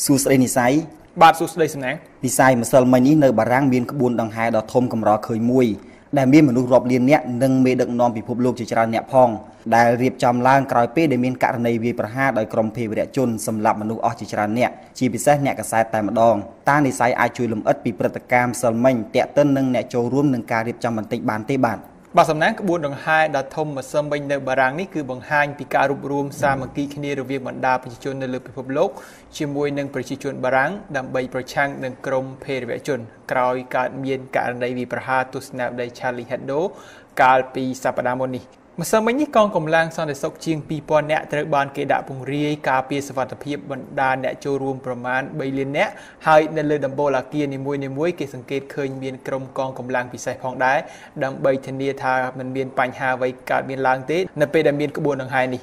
សួស្តីនិស័យបាទសួស្តីសំណាងនិស័យម្សិលមិញនេះនៅបារាំងមានក្បួនដង្ហែដ៏ធំកម្រឃើញមួយដែលមានមនុស្សរាប់លាននាក់និងមេដឹកនាំពិភពលោកជាច្រើនអ្នកផងដែលរៀបចំឡើងក្រោយពេលដែលមានករណីវាយប្រហារដោយក្រុមភេរវជនសម្លាប់មនុស្សអស់ជាច្រើនអ្នកជាពិសេសអ្នកកសែតតែម្ដងតានិស័យអាចជួយលម្អិតពីព្រឹត្តិការណ៍ម្សិលមិញតាក់ទិននឹងអ្នកចូលរួមនឹងការរៀបចំបន្តិចបានទេបាទ បាទសំណាងក្បួនដង្ហែដ៏ធំម្សិលមិញនៅបារាំងនេះគឺបង្ហាញពីការរួបរวมសាមគ្គីគ្នារវាងបណ្ដាប្រជាជននៅលើពិភពលោកជាមួយនឹងប្រជាជនបារាំងដើម្បីប្រឆាំងនឹងក្រុមភេរវជន ក្រោយកើតមានករណីវិប្រហារទស្សនាបដី Charlie Hebdo កាលពីសប្តាហ៍មុននេះ ម្សិលមិញនេះកងកម្លាំងសន្តិសុខជាង2000នាក់ត្រូវបានគេដាក់ពង្រាយការពារសុវត្ថិភាពបណ្ដាអ្នកចូលរួមប្រមាណ3លាននាក់ហើយនៅលើដំបូលអគារនីមួយៗគេសង្កេតឃើញមានក្រុមកងកម្លាំងពិសេសផងដែរដើម្បីធានាថាមិនមានបញ្ហាអ្វីកើតមានឡើងទេនៅពេលដែលមានក្បួនដង្ហែនេះ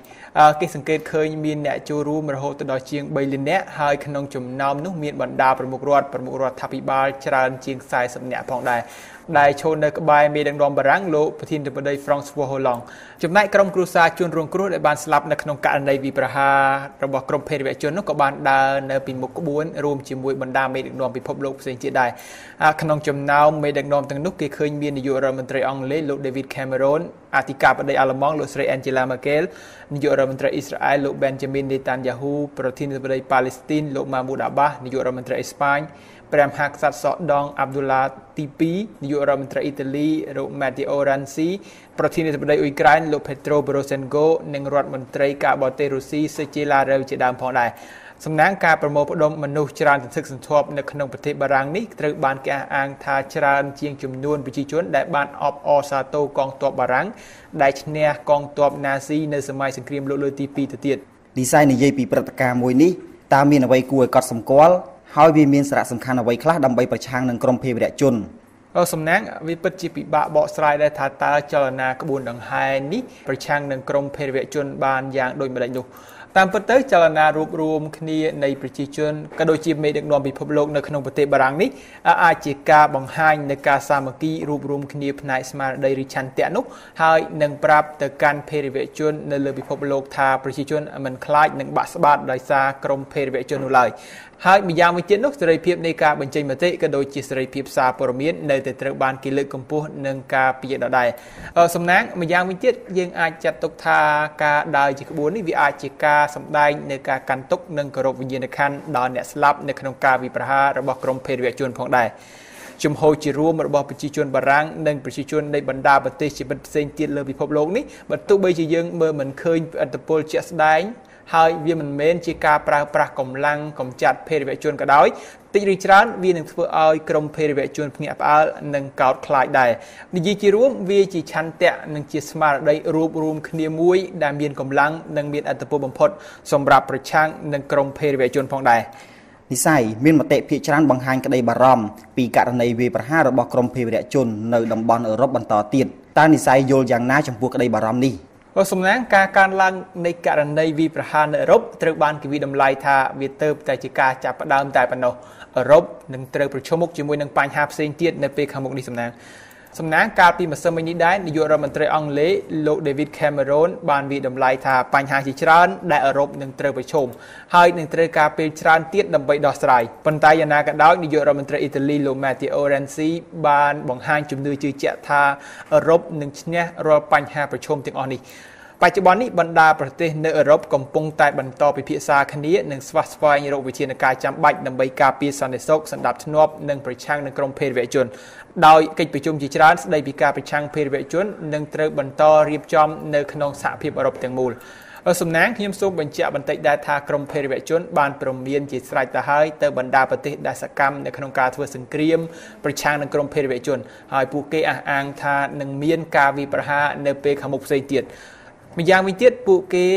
គេសង្កេតឃើញមានអ្នកចូលរួមរហូតដល់ជាង3លាននាក់ហើយក្នុងចំណោមនោះមានបណ្ដាប្រមុខរដ្ឋប្រមុខរដ្ឋាភិបាលច្រើនជាង40នាក់ផងដែរដែលឈរនៅក្បែរមេដឹកនាំបារាំងលោកប្រធានាធិបតី François Hollande ចំណែកក្រុមគ្រួសារជនរងគ្រោះដែលបានស្លាប់នៅក្នុងករណីវិប្រហាររបស់ក្រុមភេរវជននោះក៏បានដើរនៅពីមុខក្បួនរួមជាមួយបណ្ដាមេដឹកនាំពិភពលោកផ្សេងទៀតដែរក្នុងចំណោមមេដឹកនាំទាំងនោះគេឃើញមាននាយករដ្ឋមន្ត្រីអង់គ្លេសលោក David Cameron អធិការបតីអាល្លឺម៉ង់លោកស្រី Angela Merkel នាយករដ្ឋមន្ត្រីអ៊ីស្រាអែលលោក Benjamin Netanyahu ប្រធានាធិបតីប៉ាឡេស្ទីនលោក Mahmoud Abbas នាយករដ្ឋមន្ត្រីអេស្ប៉ាញព្រះមហាក្សត្រសដងអាប់ឌុឡាទី2នាយករដ្ឋមន្ត្រីអ៊ីតាលីលោក Matteo Renzi ប្រធានាធិបតីអ៊ុយក្រែនលោក Petro Poroshenko និងរដ្ឋមន្ត្រីការបរទេសរុស្ស៊ី Sergei Lavrov ជាដើមផងដែរ សំណាងការប្រមូលផ្ដុំមនុស្សច្រើនសន្ធឹកសន្ធាប់នៅក្នុងប្រទេសបារាំងនេះត្រូវបានគេអះអាងថាច្រើនជាងចំនួនប្រជាជនដែលបានអបអរសាទរកងទ័ពបារាំងដែលឈ្នះកងទ័ពណាស៊ីនៅសម័យសង្គ្រាមលោកលើកទី2ទៅទៀតឌីសៃនិយាយពីព្រឹត្តិការណ៍មួយនេះតើមានអ្វីគួរឲ្យកត់សម្គាល់ហើយវាមានសារៈសំខាន់អ្វីខ្លះដើម្បីប្រឆាំងនឹងក្រុមភេរវជនសំណាងវាពិតជាពិបាកបកស្រាយដែរថាតើចលនាក្បួនដង្ហែនេះប្រឆាំងនឹងក្រុមភេរវជនបានយ៉ាងដូចម្តេចនោះ តាមពិតទៅចលនារួបរวมគ្នានៃប្រជាជនក៏ដូចជាមេដឹកនាំពិភពលោកនៅក្នុងប្រទេសបារាំងនេះអាចជាការបង្ហាញនៃការសាមគ្គីរួបរวมគ្នាផ្នែកស្មារតីរិឆន្ទៈនោះហើយនឹងប្រាប់ទៅកាន់ភេរវជននៅលើពិភពលោកថាប្រជាជនមិនខ្លាចនឹងបាក់ស្បាតដោយសារក្រុមភេរវជននោះឡើយ ហើយម្យ៉ាងវិញទៀតនោះសេរីភាពនៃការបញ្ចេញមតិក៏ដូចជាសេរីភាពសារព័ត៌មាននៅតែត្រូវបានគេលើកកម្ពស់និងការពារដដែលសំណាងម្យ៉ាងវិញទៀតយើងអាចចាត់ទុកថាការដើរជាក្បួននេះវាអាចជាការសម្ដែងនៅការកាន់ទុកនិងគោរពវិញ្ញាណក្ខន្ធដល់អ្នកស្លាប់នៅក្នុងការវិប្រហាររបស់ក្រមភេរវជនផងដែរជំហរជារួមរបស់ប្រជាជនបារាំងនិងប្រជាជននៃបណ្ដាប្រទេសជាមិត្តផ្សេងទៀតលើពិភពលោកនេះបើទោះបីជាយើងមើលមិនឃើញអត្តពលជាក់ស្ដែង ហើយវាមិនមែនជាការប្រើប្រាស់កម្លាំងកំចាត់ភេរវជនក៏ដោយតិចឬច្រើនវានឹងធ្វើឲ្យក្រុមភេរវជនភ្ញាក់ផ្អើលនិងកោតខ្លាចដែរនិយាយជារួមវាជាឆន្ទៈនិងជាស្មារតីរួបរวมគ្នាមួយដែលមានកម្លាំងនិងមានអត្តពលបំផុតសម្រាប់ប្រឆាំងនឹងក្រុមភេរវជនផងដែរនិស័យមានមតិភាគច្រើនបង្ហាញក្តីបារម្ភពីករណីវាយប្រហាររបស់ក្រុមភេរវជននៅតំបន់អឺរ៉ុបបន្តទៀតតើនិស័យយល់យ៉ាងណាចំពោះក្តីបារម្ភនេះ សំណាងការកើនឡើងនៃករណីវិប្រហារនៅអឺរ៉ុបត្រូវបានគេវិតម្លៃថាវាទៅតែជាការចាប់ផ្ដើមតែប៉ុណ្ណោះអឺរ៉ុបនឹងត្រូវប្រឈមមុខជាមួយនឹងបញ្ហាផ្សេងទៀតនៅពេលខាងមុខនេះសំណាង សំណាងកាលពីម្សិលមិញនេះដែរនាយករដ្ឋមន្ត្រីអង់គ្លេសលោក David Cameron បានវិតម្លៃថាបញ្ហាជាច្រើនដែលអឺរ៉ុបនឹងត្រូវប្រឈមហើយនឹងត្រូវការពេលច្រើនទៀតដើម្បីដោះស្រាយប៉ុន្តែយ៉ាងណាក៏ដោយនាយករដ្ឋមន្ត្រីអ៊ីតាលីលោក Matteo Renzi បានបង្ហាញជំនឿជឿជាក់ថាអឺរ៉ុបនឹងឈ្នះរាល់បញ្ហាប្រឈមទាំងអស់នេះ បច្ចុប្បន្ននេះបណ្ដាប្រទេសនៅអឺរ៉ុបកំពុងតែបន្តពិភាក្សាគ្នានិងស្វាស្វែងរកវិធានការចាំបាច់ដើម្បីការពារសន្តិសុខសន្តិភាពនិងប្រឆាំងនឹងក្រុមភេរវជនដោយកិច្ចប្រជុំជាច្រើនស្ដីពីការប្រឆាំងភេរវជននឹងត្រូវបន្តរៀបចំនៅក្នុងសហភាពអឺរ៉ុបទាំងមូលសំណាងខ្ញុំសូមបញ្ជាក់បន្តិចដែរថាក្រមភេរវជនបានព្រមានជាស្រេចទៅហើយទៅបណ្ដាប្រទេសដែលសកម្មនៅក្នុងការធ្វើសង្គ្រាមប្រឆាំងនឹងក្រមភេរវជនហើយពួកគេអះអាងថានឹងមានការវិប្រហារនៅពេលខាងមុខផ្សេងទៀត ម្យ៉ាងវិញទៀតពួកគេ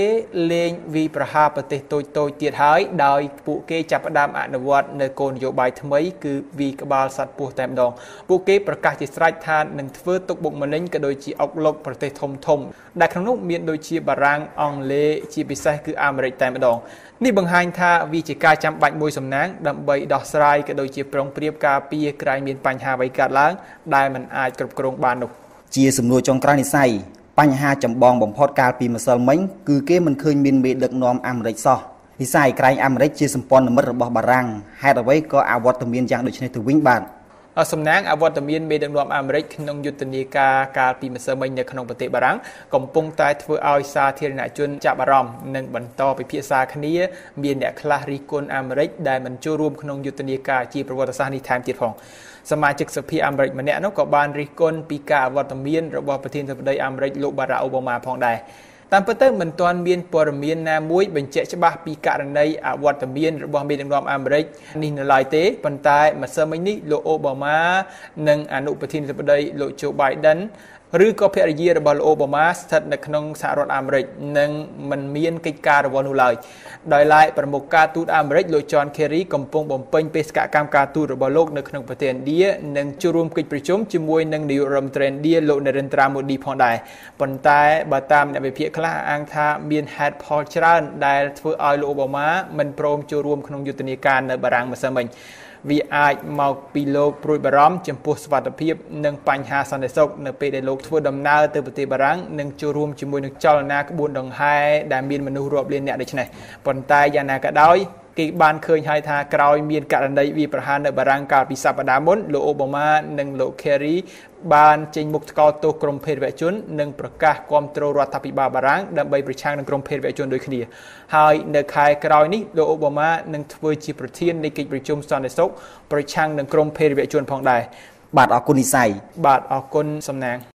លេងវីប្រហារប្រទេសតូចតូចទៀតហើយដោយពួកគេចាប់ផ្ដើមអនុវត្តនៅគោលនយោបាយថ្មីគឺវីក្បាលសត្វពស់តែម្ដងពួកគេប្រកាសជាស្រេចថានឹងធ្វើទុកបុកម្នេញក៏ដូចជាអុកលុកប្រទេសធំធំដែលក្នុងនោះមានដូចជាបារាំងអង់គ្លេសជាពិសេសគឺអាមេរិកតែម្ដងនេះបង្ហាញថាវាជាការចាំបាច់មួយសំណាងដើម្បីដោះស្រាយក៏ដូចជាប្រុងប្រៀបការពារក្រែងមានបញ្ហាអ្វីកើតឡើងដែលมันអាចគ្រប់គ្រងបាននោះជាសំណួរចុងក្រោយនិស័យ បញ្ហាចម្បងបំផុតកាលពីម្សិលមិញគឺគេមិនឃើញមានមេដឹកនាំអាមេរិកសោះនិស័យក្រែងអាមេរិកជាសម្ព័ន្ធមិត្តរបស់បារាំងហេតុអ្វីក៏អវត្តមានយ៉ាងដូចនេះទៅវិញបាទ សំណាងអវត្តមានមេដឹកនាំអាមេរិកក្នុងយុទ្ធនាការកាលពីម្សិលមិញនៅក្នុងប្រទេសបារាំងកំពុងតែធ្វើឲ្យសាធារណជនចាប់អារម្មណ៍និងបន្តពិភាក្សាគ្នាមានអ្នកខ្លះរិះគន់អាមេរិកដែលមិនចូលរួមក្នុងយុទ្ធនាការជាប្រវត្តិសាស្ត្រនេះថែមទៀតផងសមាជិកសភាអាមេរិកម្នាក់នោះក៏បានរិះគន់ពីការអវត្តមានរបស់ប្រធានាធិបតីអាមេរិកលោកបារ៉ាអូបាម៉ាផងដែរ តាមពិតទៅមិនទាន់មានព័ត៌មានណាមួយបញ្ជាក់ច្បាស់ពីករណីអវត្តមានរបស់មេដឹកនាំអាមេរិកនេះនៅឡើយទេប៉ុន្តែម្សិលមិញនេះលោកអូបាម៉ានិងអនុប្រធានាធិបតីលោកโจ Biden ឬក៏ភរិយារបស់លោកអូបាម៉ាស្ថិតនៅក្នុងសហរដ្ឋអាមេរិកនិងមិនមានកិច្ចការរវល់នោះឡើយដោយឡែកប្រមុខការទូតអាមេរិកលោក John Kerry កំពុងបំពេញបេសកកម្មការទូតរបស់លោកនៅក្នុងប្រទេសឥណ្ឌានិងចូលរួមកិច្ចប្រជុំជាមួយនឹងនាយករដ្ឋមន្ត្រីឥណ្ឌាលោក Narendra Modi ផងដែរប៉ុន្តែបើតាមអ្នកវិភាគខ្លះអាងថាមានហេតុផលច្រើនដែលធ្វើឲ្យលោកអូបាម៉ាមិនព្រមចូលរួមក្នុងយុទ្ធនាការនៅបារាំងម្សិលមិញ វាអាចមកពីលោកព្រួយបារម្ភចំពោះសុវត្ថិភាពនិងបញ្ហាសន្តិសុខនៅពេលដែលលោកធ្វើដំណើរទៅប្រទេសបារាំងនិងចូលរួមជាមួយនឹងចលនាក្បួនដង្ហែដែលមានមនុស្សរាប់លានអ្នកដូចនេះប៉ុន្តែយ៉ាងណាក៏ដោយ គេបានឃើញហើយថាក្រោយមានករណីវាប្រហារនៅបារាំងកាលពីសប្តាហ៍មុនលោកអូបាម៉ានិងលោក Kerry បានចេញមុខថ្កោលទោសក្រុមភេរវជន និងប្រកាសគ្រប់គ្រងរដ្ឋាភិបាលបារាំងដើម្បីប្រឆាំងនឹងក្រុមភេរវជនដូចគ្នាហើយនៅខែក្រោយនេះលោកអូបាម៉ានឹងធ្វើជាប្រធាននៃកិច្ចប្រជុំសន្តិសុខប្រឆាំងនឹងក្រុមភេរវជនផងដែរបាទអរគុណនិស័យបាទអរគុណសំណាង